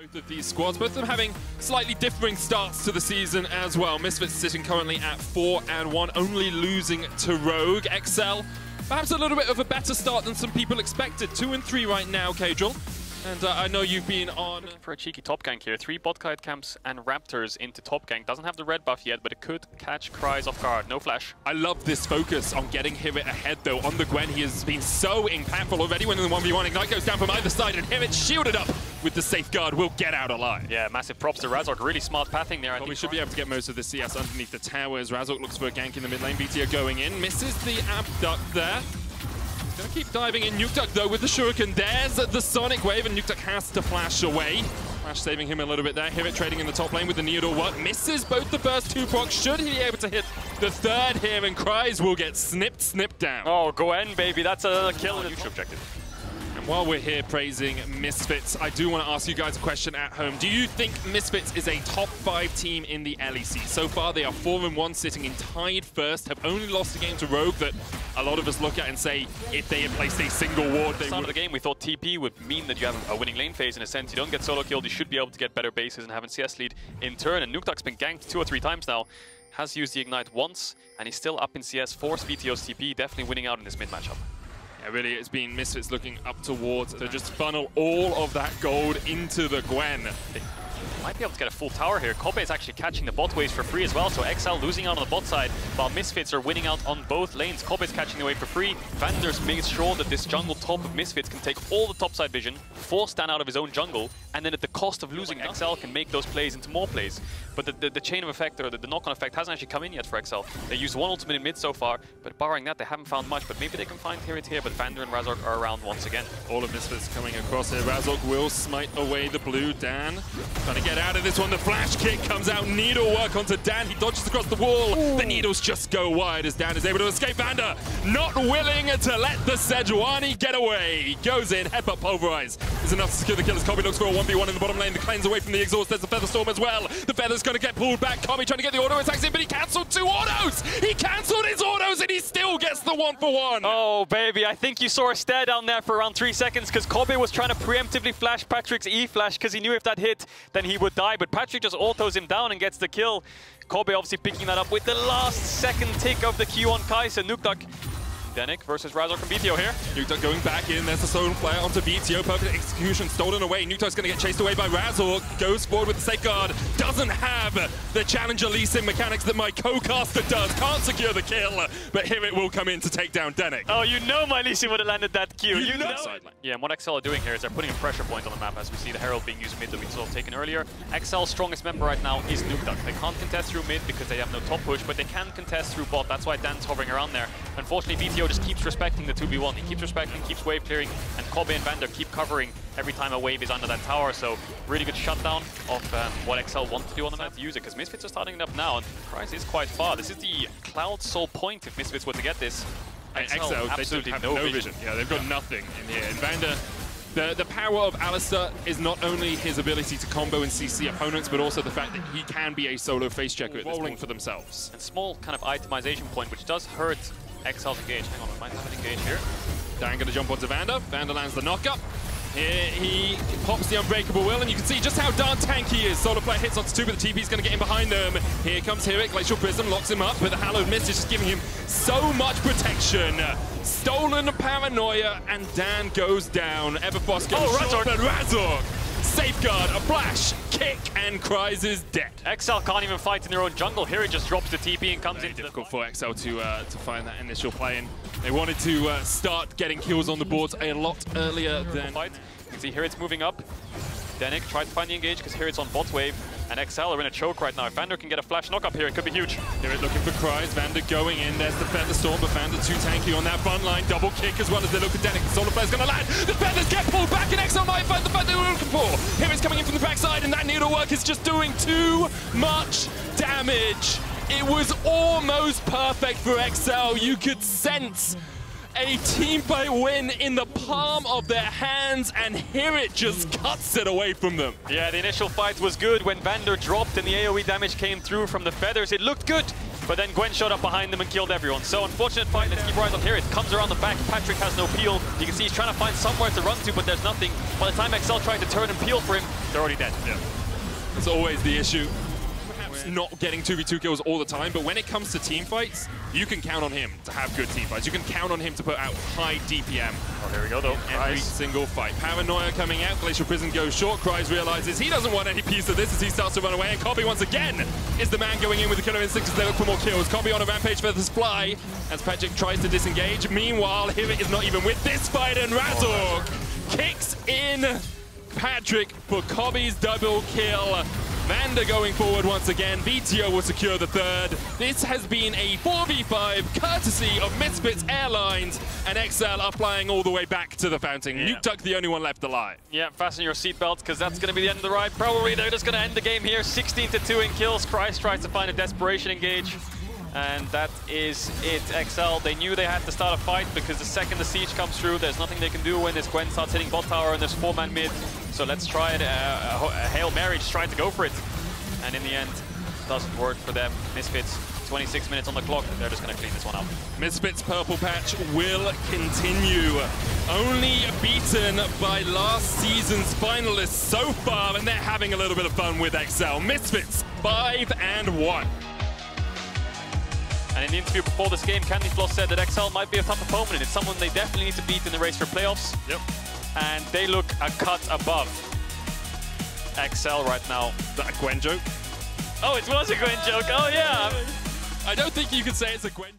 Both of these squads, both of them having slightly differing starts to the season as well. Misfits sitting currently at 4 and 1, only losing to Rogue. XL, perhaps a little bit of a better start than some people expected. 2 and 3 right now, Caedrel. And uh, I know you've been on... For a cheeky top gank here, three bot kite camps and raptors into top gank. Doesn't have the red buff yet, but it could catch Kryze off guard. No flash. I love this focus on getting Hirit ahead though. On the Gwen, he has been so impactful already when the 1v1 Ignite goes down from either side and Hirit shielded up with the safeguard will get out alive. Yeah, massive props to Razork. Really smart pathing there. Well, we should be able to get most of the CS underneath the towers. Razork looks for a gank in the mid lane. Vetheo going in, misses the abduct there. Gonna keep diving in. Nukeduck, though, with the Shuriken. There's the Sonic Wave, and Nukeduck has to flash away. Flash saving him a little bit there. Hirit trading in the top lane with the Needlework Misses both the first two procs. Should he be able to hit the third here, and Kryze will get snipped, snipped down. Oh, Gwen, baby. That's a kill. Huge objective. While we're here praising Misfits, I do want to ask you guys a question at home. Do you think Misfits is a top five team in the LEC? So far, they are 4 and 1, sitting in tied first, have only lost a game to Rogue that a lot of us look at and say if they had placed a single ward, they Start would. of the game, we thought TP would mean that you have a winning lane phase in a sense. You don't get solo killed, you should be able to get better bases and have a CS lead in turn. And Nukeduck's been ganked two or three times now. Has used the Ignite once, and he's still up in CS. Force Vetheo's TP, definitely winning out in this mid matchup. Yeah, really, it's been Misfits looking up towards to just funnel all of that gold into the Gwen. Might be able to get a full tower here. Kobbe is actually catching the bot waves for free as well, so XL losing out on the bot side, while Misfits are winning out on both lanes. Kobbe is catching the wave for free. Vanders makes sure that this jungle top of Misfits can take all the topside vision, force Stan out of his own jungle, and then at the cost of losing XL uh, can make those plays into more plays. But the, the, the chain of effect, or the, the knock-on effect, hasn't actually come in yet for XL. They used one ultimate in mid so far, but barring that, they haven't found much. But maybe they can find Hirit here, but Vander and Razork are around once again. All of Misfits coming across here. Razork will smite away the blue. Dan trying to get out of this one. The flash kick comes out. Needle work onto Dan. He dodges across the wall. The needles just go wide as Dan is able to escape. Vander not willing to let the Sejuani get away. He goes in. Headbutt pulverize is enough to secure the kills. Kobbe looks for a 1v1 in the bottom lane. The cleanse away from the exhaust. There's the Feather Storm as well. The Feather's going to get pulled back. Kobbe trying to get the auto attacks in, but he cancelled two autos. He cancelled his autos and he still gets the one for one. Oh, baby, I think you saw a stare down there for around three seconds because Kobbe was trying to preemptively flash Patrik's E-flash because he knew if that hit, then he would die. But Patrick just autos him down and gets the kill. Kobbe obviously picking that up with the last second tick of the Q on Kai'Sa. Nukeduck Denyk versus Razork from Vetheo here. Nukeduck going back in. There's the Solar Flare onto Vetheo. Perfect execution. Stolen away. Going to get chased away by Razork. Goes forward with the safeguard. Doesn't have the Challenger Lee Sin mechanics that my co-caster does. Can't secure the kill. But here it will come in to take down Denyk. Oh, you know my Lee Sin would have landed that Q. You You, know know. Yeah, and what XL are doing here is they're putting a pressure point on the map as we see the Herald being used mid that we saw taken earlier. XL's strongest member right now is Nukeduck. They can't contest through mid because they have no top push, but they can contest through bot. That's why Dan's hovering around there. Unfortunately, Vetheo just keeps respecting the 2v1. He keeps respecting, keeps wave clearing, and Kobe and Vander keep covering every time a wave is under that tower. So really good shutdown of um, what XL want to do on the map to use it, because Misfits are starting it up now, and Price is quite far. This is the Cloud Soul point if Misfits were to get this. And XL, XL, they just absolutely have no, no, vision. vision. Yeah, they've got nothing in here. And Vander, the, the power of Alistar is not only his ability to combo and CC opponents, but also the fact that he can be a solo face checker at this rolling for themselves. And small kind of itemization point, which does hurt XL's engage. Hang on, I might have an engage here. Dan going to jump onto Vander. Vander lands the knockup. Here he pops the Unbreakable Will, and you can see just how darn tanky he is. Solar Flare hits onto two, but the TP's going to get in behind them. Here comes Hirit. Glacial Prison locks him up, but the Hallowed Mist is just giving him so much protection. Stolen Paranoia, and Dan goes down. Everfrost goes Oh, Razork. Safeguard, a flash, kick, and Kryze is dead. XL can't even fight in their own jungle. Here he just drops the TP and comes into difficult for XL to uh, to find that initial play in. They wanted to uh, start getting kills on the boards a lot earlier than fight. You can see here it's moving up. Denik tried to find the engage because here it's on bot wave. And XL are in a choke right now. Vander can get a flash knock up here, it could be huge. Here it looking for Kryze, Vander going in, there's the Feather Storm, but Vander too tanky on that front line, double kick as well as they look at Denyk, the Solar Flare's gonna land, the Feathers get pulled back and XL might find the fight they were looking for. Here it's coming in from the backside and that needlework is just doing too much damage. It was almost perfect for XL, you could sense a team fight win in the palm of their hands, and here it just cuts it away from them. Yeah, the initial fight was good. When Vander dropped and the AoE damage came through from the feathers, it looked good. But then Gwen showed up behind them and killed everyone. So unfortunate fight. Let's keep our eyes on here. It comes around the back. Patrik has no peel. You can see he's trying to find somewhere to run to, but there's nothing. By the time XL tried to turn and peel for him, They're already dead. Yeah. That's always the issue. Perhaps not getting 2v2 kills all the time, but when it comes to team fights, you can count on him to have good team fights. You can count on him to put out high DPM Oh, here we go, though. every single fight. Paranoia coming out, Glacial Prison goes short. Kryze realizes he doesn't want any piece of this as he starts to run away, and Kobbe once again is the man going in with the killer instincts as they look for more kills. Kobbe on a rampage for the supply as Patrik tries to disengage. Meanwhile, Hirit is not even with this fight, and Razork oh, kicks in Patrik for Kobbe's double kill. Vander going forward once again. Vetheo will secure the third. This has been a 4v5 courtesy of Misfits Airlines and XL are flying all the way back to the fountain. Yeah. Nukeduck the only one left alive. Yeah, fasten your seatbelts because that's going to be the end of the ride. Probably they're just going to end the game here. 16 to 2 in kills. Kryze tries to find a desperation engage. And that is it. XL, they knew they had to start a fight because the second the siege comes through, there's nothing they can do when this Gwen starts hitting bot tower and there's four-man mid. So let's try it. Uh, a, Hail Mary just tried to go for it. And in the end, doesn't work for them. Misfits, 26 minutes on the clock. They're just going to clean this one up. Misfits Purple Patch will continue. Only beaten by last season's finalists so far, and they're having a little bit of fun with XL. Misfits, 5 and 1. And in the interview before this game, Candy Floss said that XL might be a tough opponent. It's someone they definitely need to beat in the race for playoffs. Yep. And they look a cut above XL right now. Gwen joke? Oh, it was a Gwen joke. Oh, yeah. I don't think you could say it's a Gwen joke.